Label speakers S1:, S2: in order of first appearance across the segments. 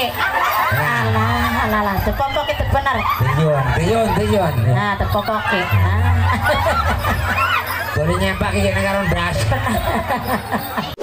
S1: tepoke. Alah, alah, alah, tepoke itu benar.
S2: Tujuan, tujuan, tujuan.
S1: Nah, tepoke. Nah.
S2: Boleh nyempak iki nek karo.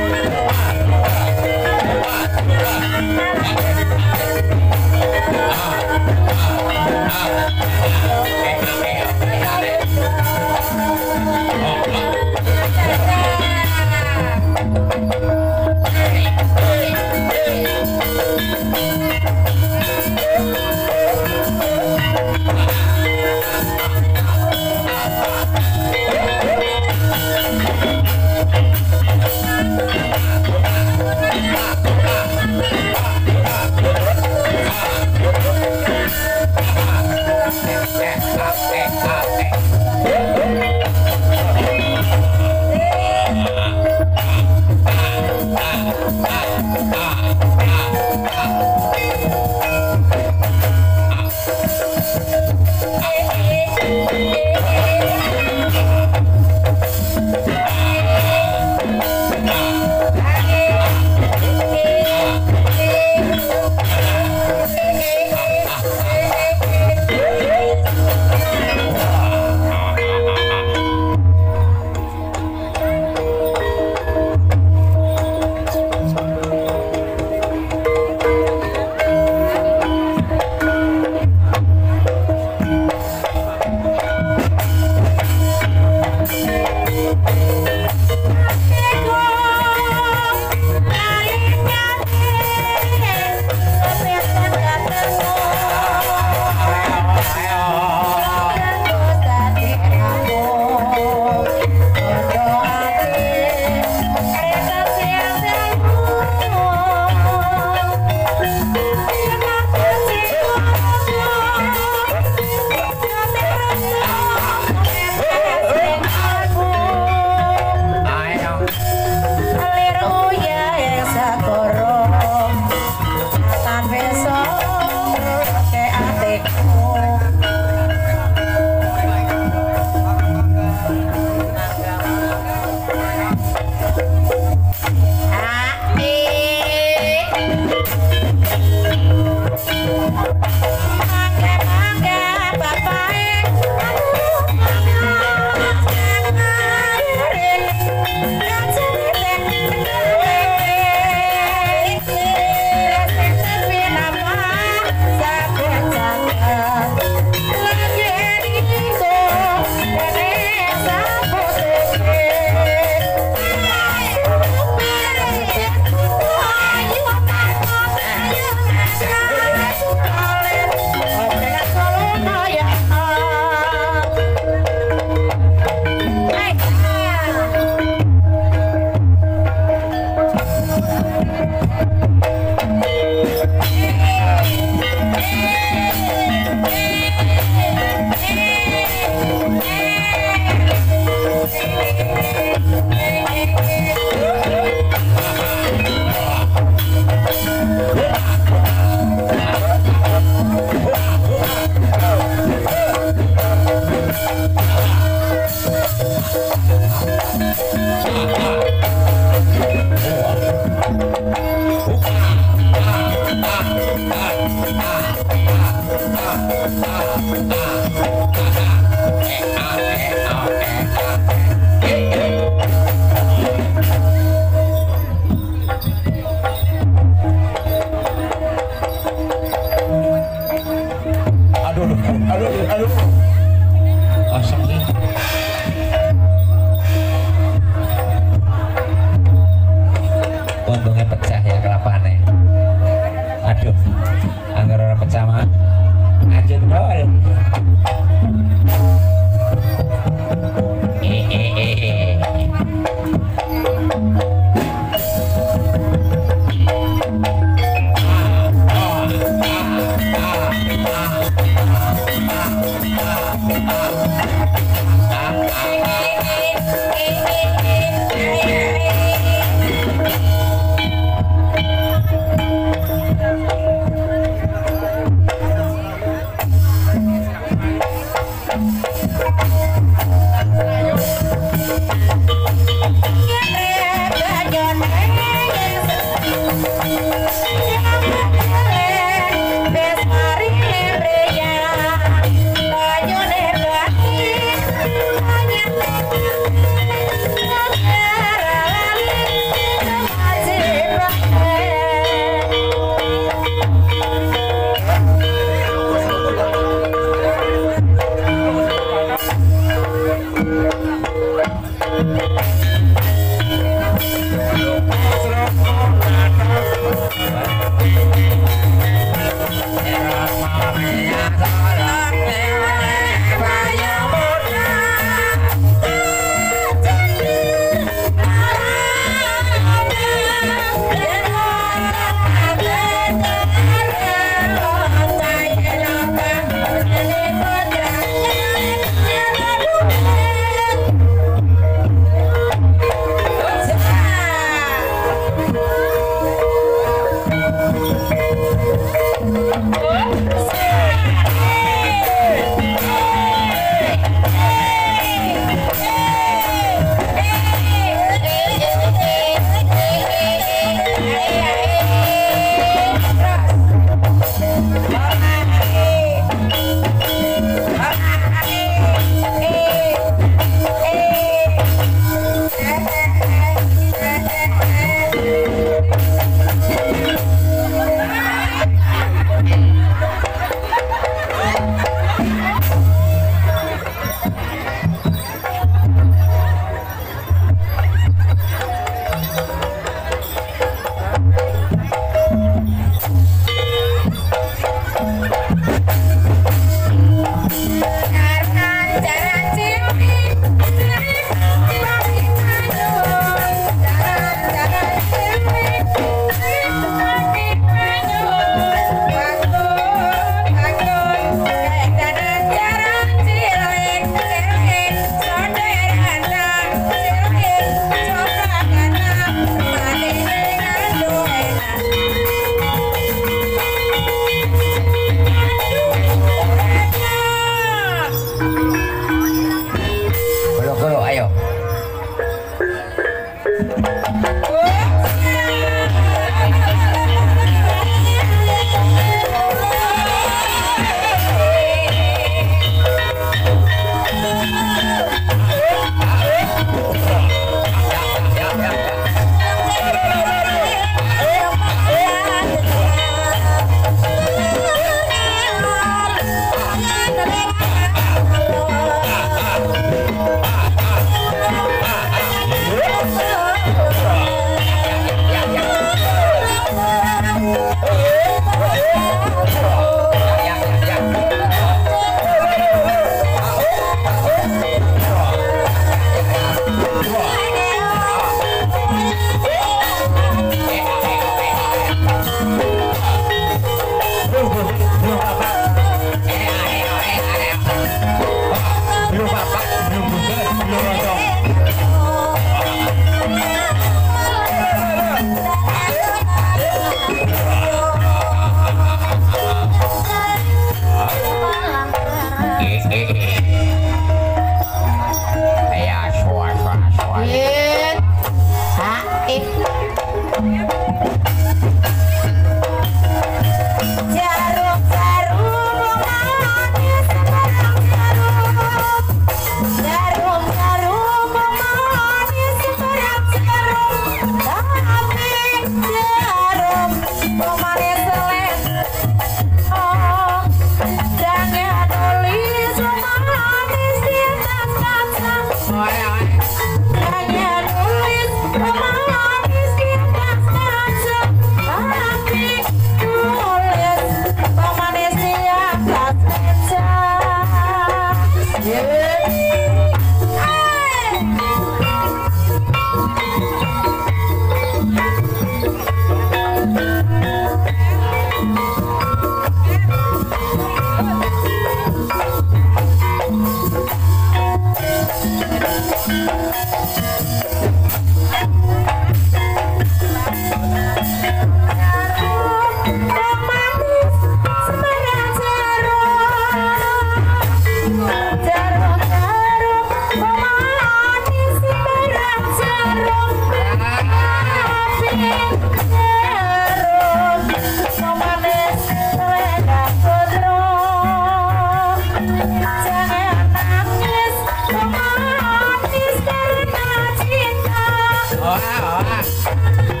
S2: 好啊好
S1: 啊。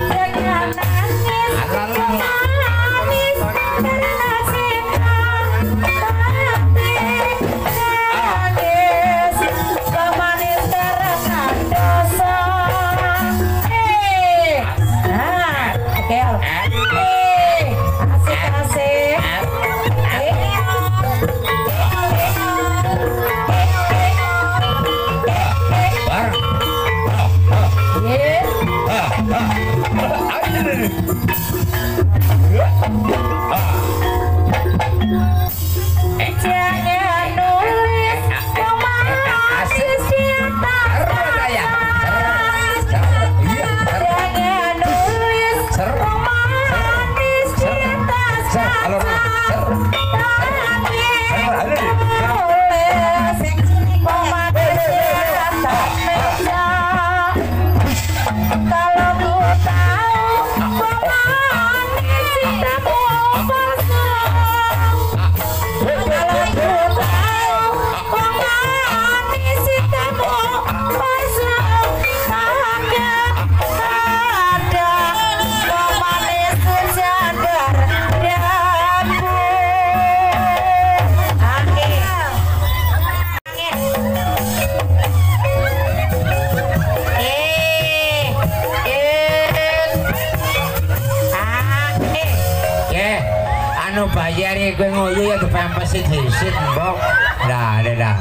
S1: Anu bayar ya gue ngoyo ya dipempes disit mbok. Lah, ada dah.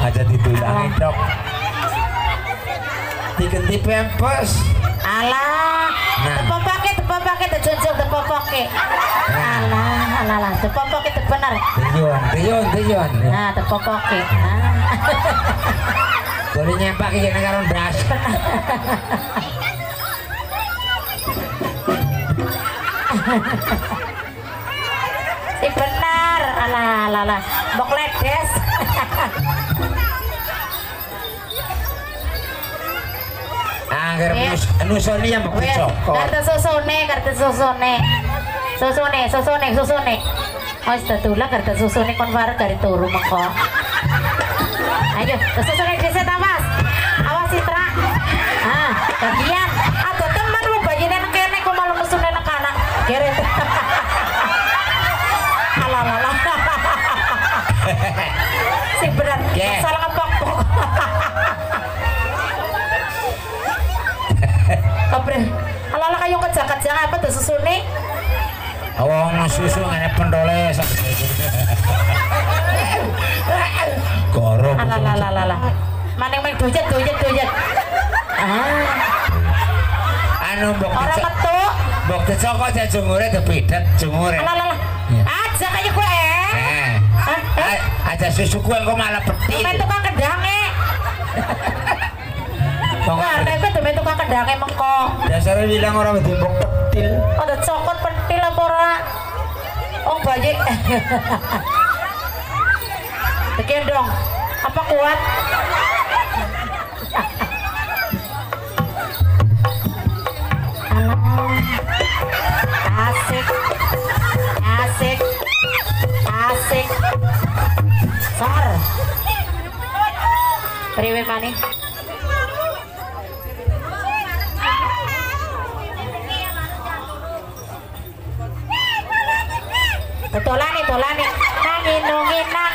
S1: Aja ditulangi dok. Diganti pempes.
S2: Alah,
S1: Nah.
S2: tepopake, tepopake, tejunjung, tepopake. Alah, alah, alah, tepopake, tebenar.
S1: Tiyon, tiyon, tiyon.
S2: Nah, tepopake. Nah.
S1: Boleh nyempak iki nek karo ndas.
S2: Si alah, alah. Mbok ledes.
S1: Angger
S2: Eh.
S1: nus nusoni yang mbok
S2: Wes,
S1: dicokot.
S2: kartu susune, kartu susune. Susune, susune, susune. Oh, setulah kartu susune kon war dari turu mengko. Ayo, susune dhisik ta, Mas. Awas Citra. Ah, bagian. Ada teman lu bajine nang kene kok malah mesune nang kanan. Geret. Alalala. si berat,
S1: Ye.
S2: salah ngepok-pok. Kapre, ala-ala kayu kejang-kejang apa tuh susune?
S1: Wong susu ngene pentole sak. Goro.
S2: Ala-ala-ala-ala. Maning maning dojet dojet dojet. Ah,
S1: Anu mbok
S2: orang metu.
S1: Mbok dicokot aja jungure depidet jungure.
S2: Ala-ala. Aja
S1: susu kue kok malah petil.
S2: Main tukang kedange. Nek gue main tukang kedange mengko.
S1: dasarnya bilang orang mbok petil.
S2: Ada cokot pentil apa ora? Oh, bayi. Tekan dong. Apa kuat? Alah. Sar. Priwe maning? Betulane, betulane. Nanginunginang, nanginunginang,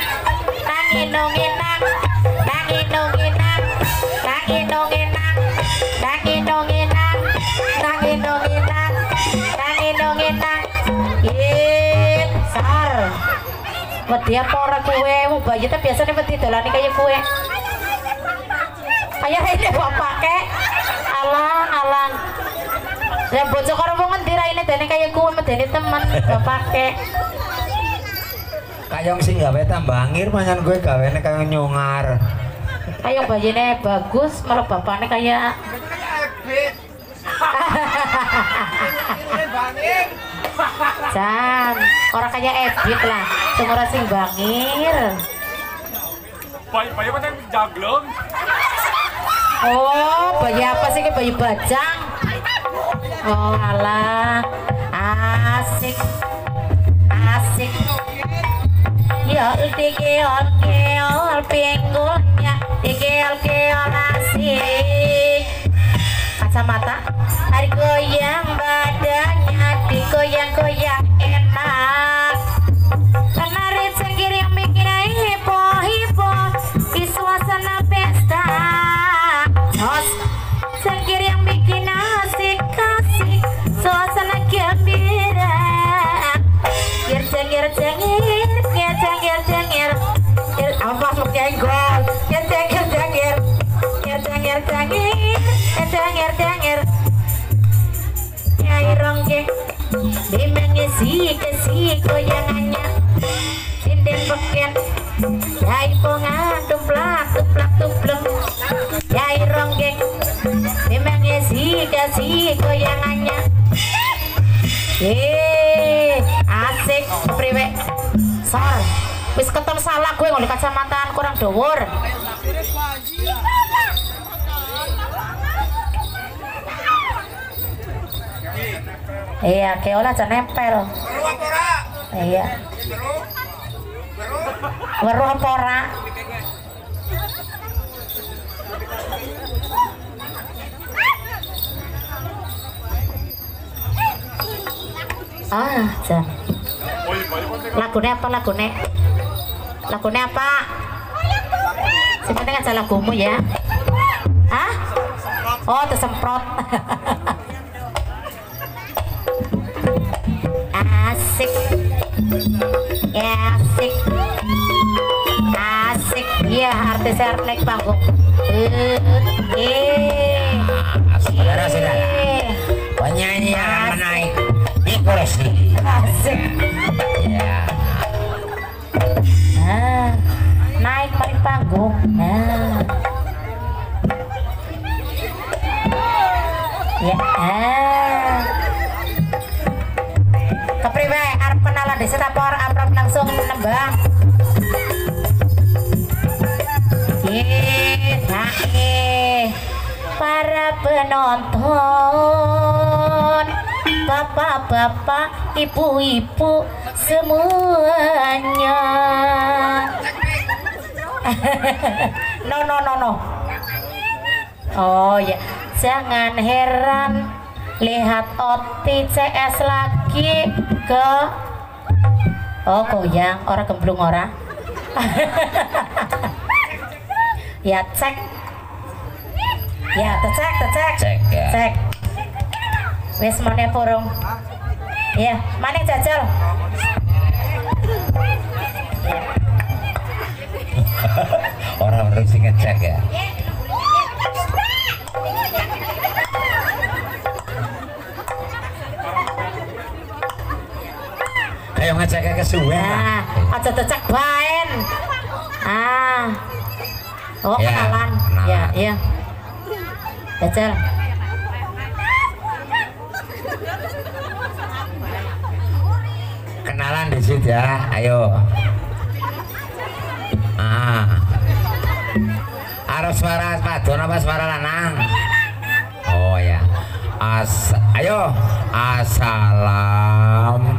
S2: Wedi apa ora kowe? Wong bayi ta biasane wedi dolane kaya kowe. Kayak ini bapake. Alang, alang. Ya bocah karo wong ngendi raine dene kaya kowe medeni temen bapake.
S1: Kayong sing gawe tambah angir mangan gue gawene kaya nyongar.
S2: Kayak bayinya bagus, malah bapaknya kayak Jan, orang kayak Ebit lah, cuma sing bangir.
S3: Bayi-bayi mana jaglong?
S2: Oh, bayi apa sih ke bayi bajang? Oh alah, asik, asik. Ya, dikeol keol pinggulnya, dikeol keol asik. Kacamata, hari goyang badannya, digoyang-goyang gol. Eh, asik. sor, wis keton salah gue ngoleh kacamata dhuwur. Iya, kayak olah aja nempel. Iya. Weruh apa ora? Ah, jan. Lagunya apa lagunya? Lagunya apa? Sebenarnya aja lagumu ya. Hah? Oh, tersemprot. asik. Ya, asik. Asik. Iya, artis naik panggung. Eh, eh.
S1: Saudara-saudara,
S2: eh.
S1: penyanyi yang menaik di kursi.
S2: Asik.
S1: Ya.
S2: Ah. Kepriwe arep kenalan desa apa arep langsung nembang? Eh. para penonton bapak-bapak ibu-ibu semuanya no no no no oh ya jangan heran lihat Oti CS lagi ke oh goyang. Orang gemblung orang ya cek. Ya tecek tecek
S1: Cek, ya.
S2: cek. Wis mana purung ya mana jajal.
S1: Orang-orang sing ngecek ya. Kayak ngecek kesuwen
S2: Nah,
S1: Pak.
S2: aja tecek baen. Ah. Oh,
S1: Ya,
S2: kenalan.
S1: kenalan.
S2: Ya, iya. Jajal.
S1: Kenalan di situ ya, ayo. Ah. Harus suara padon apa suara lanang? Oh ya. As ayo. Assalamualaikum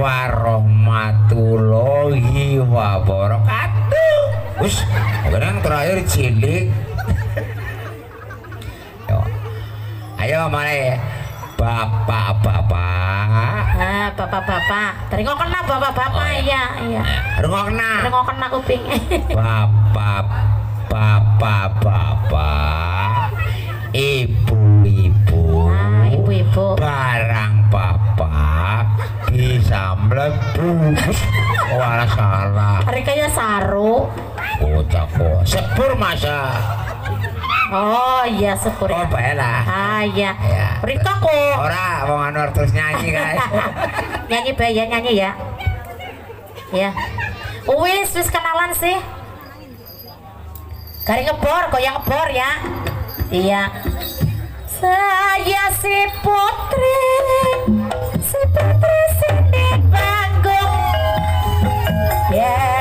S1: warahmatullahi wabarakatuh Us, kemudian terakhir cilik Ayo mari bapak-bapak.
S2: Ah, bapak-bapak. Rengokna bapak-bapak
S1: oh,
S2: iya iya, iya. Rengokna. Rengokna kuping.
S1: bapak bapak-bapak. Ibu-ibu.
S2: Ah, ibu-ibu.
S1: Barang bisa mlebu. Wala salah.
S2: Hari kayak saru.
S1: Bocah kok sepur masa.
S2: Oh, iya sepur.
S1: Oh, bae lah.
S2: Ah, iya.
S1: Ya.
S2: Rika kok.
S1: Ora wong anu terus nyanyi guys.
S2: nyanyi bae ya, nyanyi ya. Ya. Wis, wis kenalan sih. Garing ngebor, goyang ngebor ya. Iya. Saya si big bad girl. Yeah.